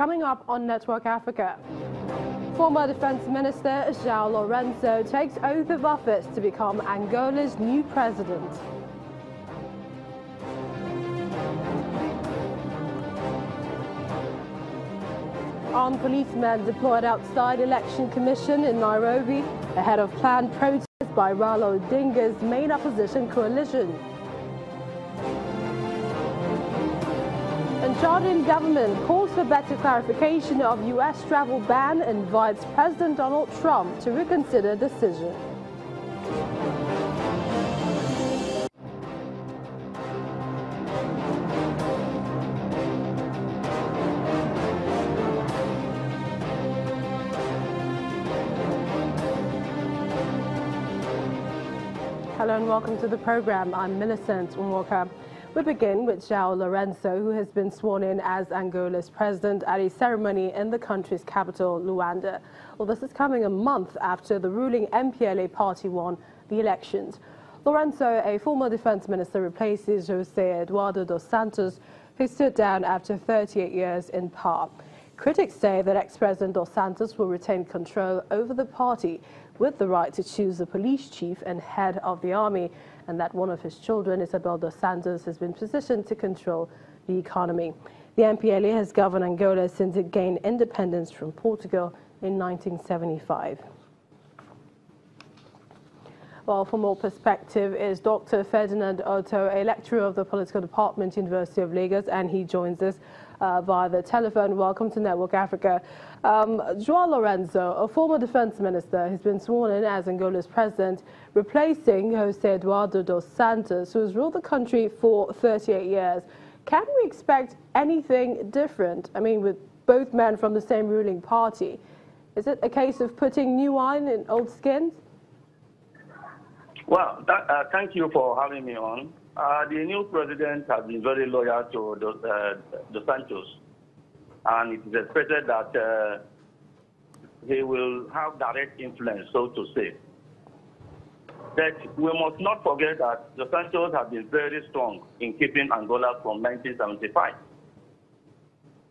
Coming up on Network Africa. Former Defense Minister João Lourenço takes oath of office to become Angola's new president. Armed policemen deployed outside Election Commission in Nairobi ahead of planned protests by Raila Odinga's main opposition coalition. Chadian government calls for better clarification of U.S. travel ban and invites President Donald Trump to reconsider decision. Hello and welcome to the program. I'm Millicent Nwaka. We begin with João Lourenço, who has been sworn in as Angola's president at a ceremony in the country's capital, Luanda. Well, this is coming a month after the ruling MPLA party won the elections. Lourenço, a former defense minister, replaces Jose Eduardo dos Santos, who stood down after 38 years in power. Critics say that ex-president dos Santos will retain control over the party with the right to choose the police chief and head of the army, and that one of his children, Isabel dos Santos, has been positioned to control the economy. The MPLA has governed Angola since it gained independence from Portugal in 1975. Well, for more perspective is Dr. Ferdinand Otto, a lecturer of the Political Department, University of Lagos, and he joins us uh, via the telephone. Welcome to Network Africa. Um, João Lourenço, a former defense minister, has been sworn in as Angola's president, replacing Jose Eduardo dos Santos, who has ruled the country for 38 years. Can we expect anything different? I mean, with both men from the same ruling party, is it a case of putting new wine in old skins? Well, uh, thank you for having me on. Uh, the new president has been very loyal to the, uh, Santos, and it is expected that uh, he will have direct influence, so to say. But we must not forget that the Santos have been very strong in keeping Angola from 1975.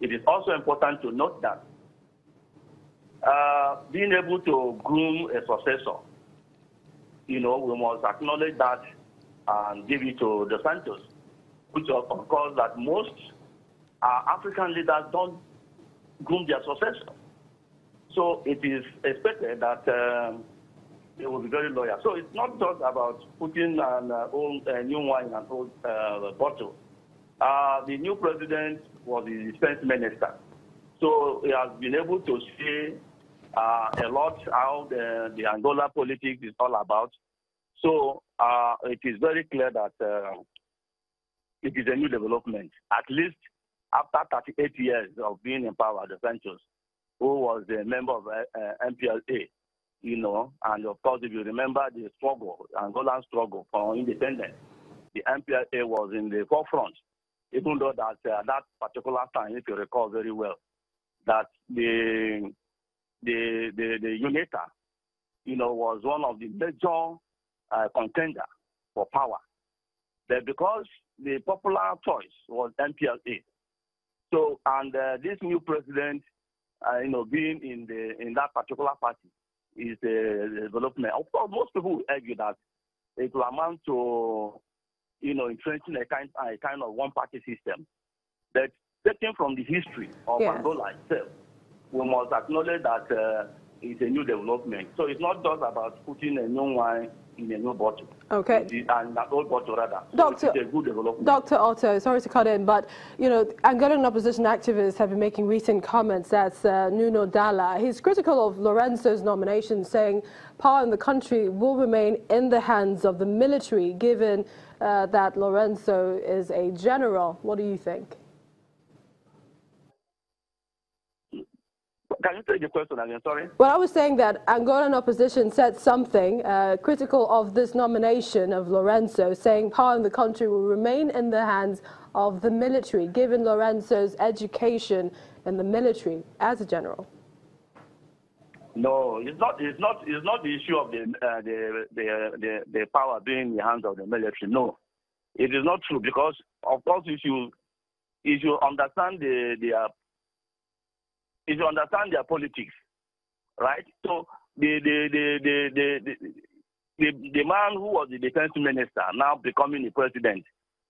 It is also important to note that uh, being able to groom a successor, you know, we must acknowledge that and give it to the Santos, which of course that most uh, African leaders don't groom their successor. So it is expected that um, they will be very loyal. So it's not just about putting an uh, old uh, new wine in an old uh, bottle. Uh, the new president was the defense minister. So he has been able to see uh, a lot how the, the Angola politics is all about. So uh, it is very clear that uh, it is a new development. At least after 38 years of being in power, the Santos, who was a member of uh, uh MPLA, you know, and of course, if you remember the struggle, Angolan struggle for independence, the MPLA was in the forefront, even though that uh, that particular time, if you recall very well, that the the the, the UNITA, you know, was one of the major uh, contender for power. But because the popular choice was MPLA, so and uh, this new president, uh, you know, being in the in that particular party is a development. Of course, most people argue that it will amount to, you know, entrenching a kind a kind of one-party system. But taken from the history of yes. Angola itself, we must acknowledge that uh, it's a new development. So it's not just about putting a new wine in a new bottle. Okay. And that old bottle rather. Doctor, so. Dr. Otto, sorry to cut in, but you know, Angolan opposition activists have been making recent comments. That's uh, Nuno Dala. He's critical of Lourenço's nomination, saying power in the country will remain in the hands of the military, given uh, that Lourenço is a general. What do you think? Can you take the question again? Sorry. Well, I was saying that Angolan opposition said something uh, critical of this nomination of Lourenço, saying power in the country will remain in the hands of the military, given Lourenço's education in the military as a general. No, it's not. It's not. It's not the issue of the uh, the, the, the the power being in the hands of the military. No, it is not true because, of course, if you if you understand the the is to understand their politics, right? So the the the the the, the, the, man who was the defense minister now becoming the president,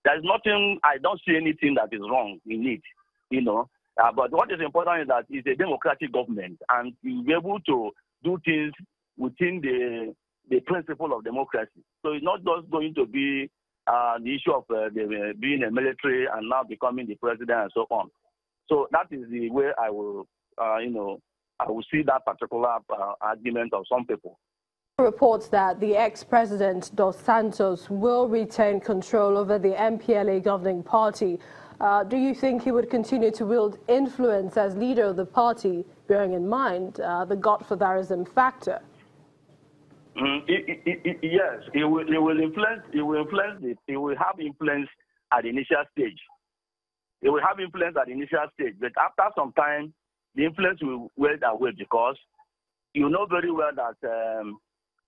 there's nothing. I don't see anything that is wrong in it, you know. Uh, but what is important is that it's a democratic government, and you'll be able to do things within the the principle of democracy. So it's not just going to be uh, the issue of uh, the, uh, being a military and now becoming the president and so on. So that is the way I will, uh, you know, I will see that particular uh, argument of some people. Reports that the ex-president Dos Santos will retain control over the MPLA governing party. Uh, do you think he would continue to wield influence as leader of the party, bearing in mind the godfatherism factor? Mm, it, it, it, yes, it will, will influence. It will influence it. It will have influence at the initial stage. It will have influence at the initial stage, but after some time, the influence will wear away because you know very well that um,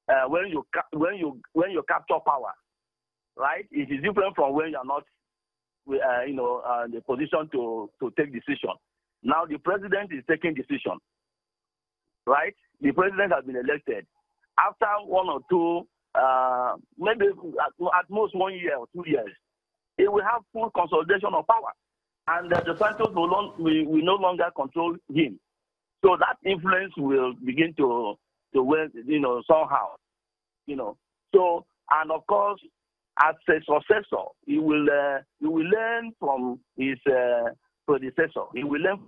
uh, when you when you when you capture power, right, it is different from when you are not, uh, you know, uh, in the position to to take decision. Now the president is taking decision, right? The president has been elected after one or two, uh, maybe at, at, most one year or two years, it will have full consolidation of power. And uh, the Santos will, long, will, will no longer control him. So that influence will begin to, to you know, somehow, you know. So, and of course, as a successor, he will, uh, he will learn from his uh, predecessor. He will learn.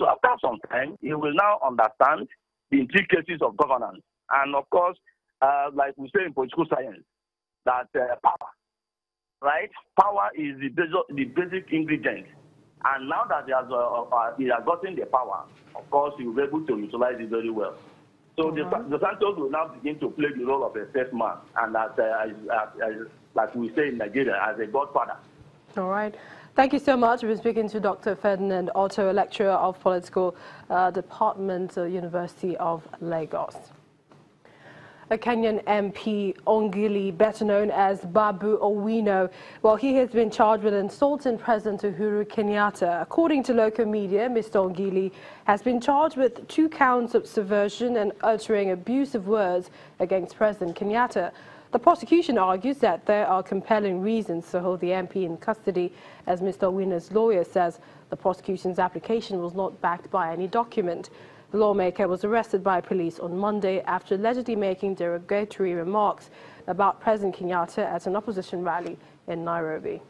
So after some time, he will now understand the intricacies of governance. And of course, uh, like we say in political science, that uh, power, right? Power is the basic, the basic ingredient. And now that he has, uh, uh, he has gotten the power, of course, he will be able to utilize it very well. So the, mm-hmm. the Santos will now begin to play the role of a statesman, and as, uh, as, as, like we say in Nigeria, as a godfather. All right. Thank you so much. We've been speaking to Dr. Ferdinand Otto, a lecturer of political uh, department, uh, University of Lagos. A Kenyan MP, Ongili, better known as Babu Owino, well, he has been charged with insulting President Uhuru Kenyatta. According to local media, Mr. Ongili has been charged with two counts of subversion and uttering abusive words against President Kenyatta. The prosecution argues that there are compelling reasons to hold the MP in custody, as Mr. Owino's lawyer says the prosecution's application was not backed by any document. The lawmaker was arrested by police on Monday after allegedly making derogatory remarks about President Kenyatta at an opposition rally in Nairobi.